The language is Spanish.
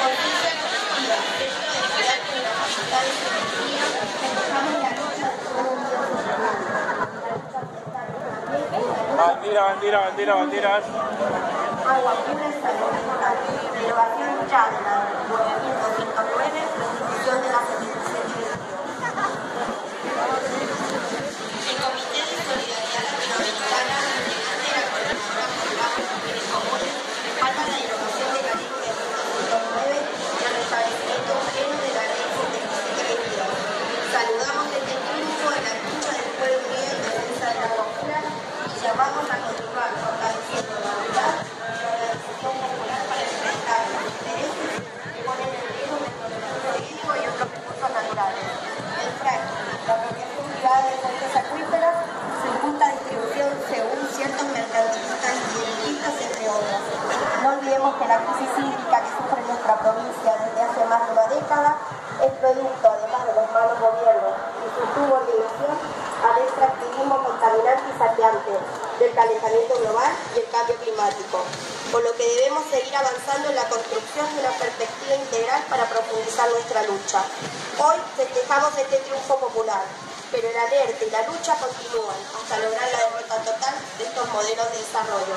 Gracias. Bandera, bandera, bandera, banderas. Llamamos a continuar fortaleciendo la unidad y la organización popular para enfrentar los intereses que ponen en riesgo nuestro recurso y otros recursos naturales. El fracking, la apropiación privada de fuentes acuíferas, su injusta distribución según ciertos mercantilistas y dirigistas, entre otros. No olvidemos que la crisis hídrica que sufre nuestra provincia desde hace más de una década es producto, además de los malos gobiernos y su del calentamiento global y el cambio climático, por lo que debemos seguir avanzando en la construcción de una perspectiva integral para profundizar nuestra lucha. Hoy festejamos este triunfo popular, pero el alerta y la lucha continúan hasta lograr la derrota total de estos modelos de desarrollo.